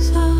So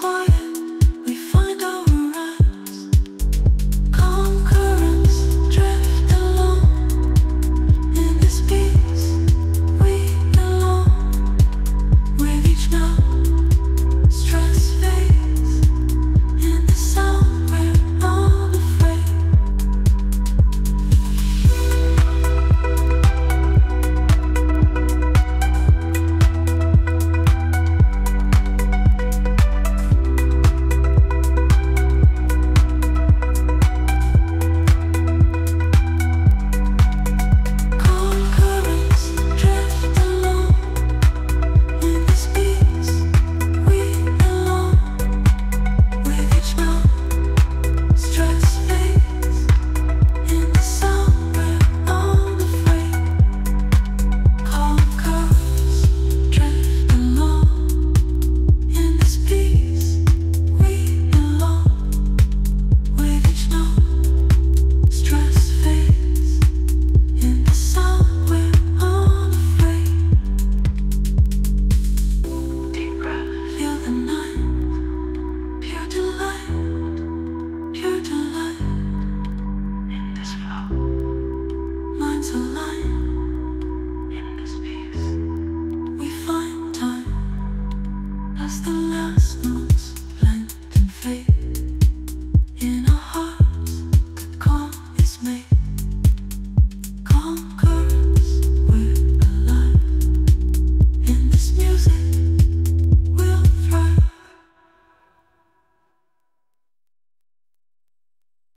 quiet